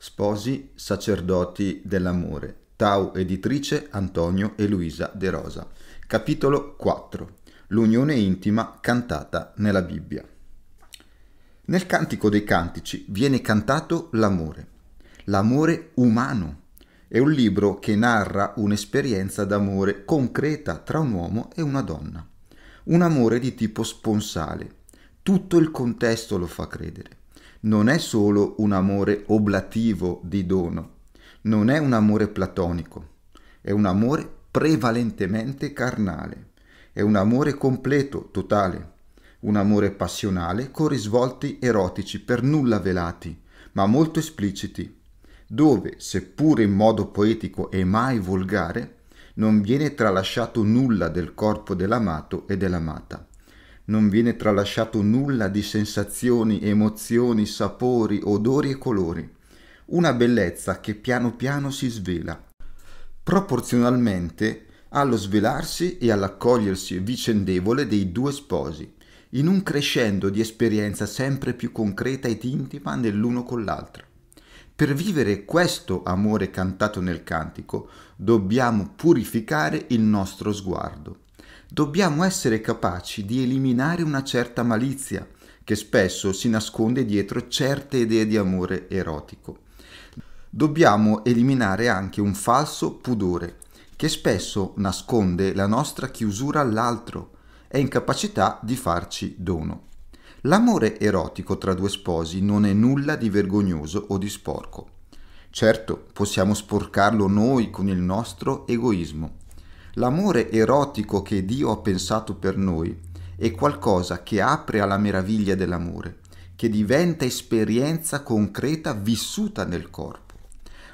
Sposi, sacerdoti dell'amore. Tau editrice Antonio e Luisa De Rosa. Capitolo 4. L'unione intima cantata nella Bibbia. Nel Cantico dei Cantici viene cantato l'amore, l'amore umano. È un libro che narra un'esperienza d'amore concreta tra un uomo e una donna. Un amore di tipo sponsale. Tutto il contesto lo fa credere non è solo un amore oblativo di dono, non è un amore platonico, è un amore prevalentemente carnale, è un amore completo, totale, un amore passionale con risvolti erotici per nulla velati, ma molto espliciti, dove, seppure in modo poetico e mai volgare, non viene tralasciato nulla del corpo dell'amato e dell'amata non viene tralasciato nulla di sensazioni, emozioni, sapori, odori e colori. Una bellezza che piano piano si svela, proporzionalmente allo svelarsi e all'accogliersi vicendevole dei due sposi, in un crescendo di esperienza sempre più concreta ed intima nell'uno con l'altro. Per vivere questo amore cantato nel cantico dobbiamo purificare il nostro sguardo dobbiamo essere capaci di eliminare una certa malizia che spesso si nasconde dietro certe idee di amore erotico. Dobbiamo eliminare anche un falso pudore che spesso nasconde la nostra chiusura all'altro e incapacità di farci dono. L'amore erotico tra due sposi non è nulla di vergognoso o di sporco. Certo, possiamo sporcarlo noi con il nostro egoismo, L'amore erotico che Dio ha pensato per noi è qualcosa che apre alla meraviglia dell'amore, che diventa esperienza concreta vissuta nel corpo.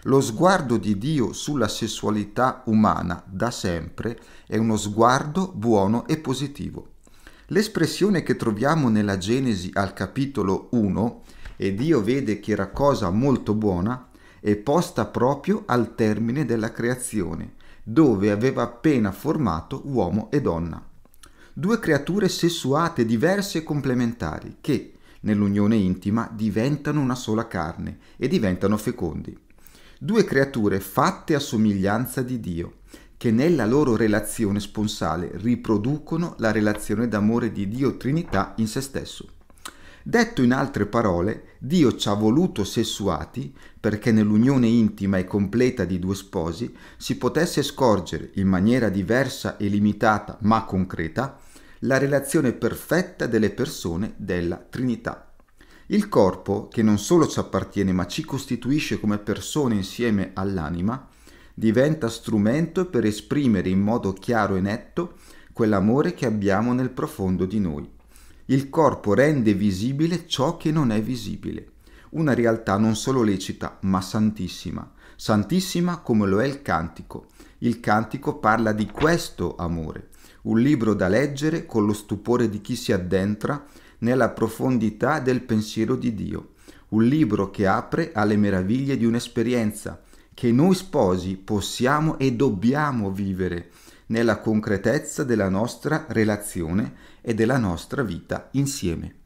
Lo sguardo di Dio sulla sessualità umana da sempre è uno sguardo buono e positivo. L'espressione che troviamo nella Genesi al capitolo 1, e Dio vede che era cosa molto buona, è posta proprio al termine della creazione, dove aveva appena formato uomo e donna. Due creature sessuate diverse e complementari che, nell'unione intima, diventano una sola carne e diventano fecondi. Due creature fatte a somiglianza di Dio, che nella loro relazione sponsale riproducono la relazione d'amore di Dio Trinità in se stesso. Detto in altre parole, Dio ci ha voluto sessuati perché nell'unione intima e completa di due sposi si potesse scorgere in maniera diversa e limitata ma concreta la relazione perfetta delle persone della Trinità. Il corpo, che non solo ci appartiene ma ci costituisce come persone insieme all'anima, diventa strumento per esprimere in modo chiaro e netto quell'amore che abbiamo nel profondo di noi il corpo rende visibile ciò che non è visibile. Una realtà non solo lecita, ma santissima. Santissima come lo è il cantico. Il cantico parla di questo amore, un libro da leggere con lo stupore di chi si addentra nella profondità del pensiero di Dio, un libro che apre alle meraviglie di un'esperienza che noi sposi possiamo e dobbiamo vivere nella concretezza della nostra relazione e della nostra vita insieme.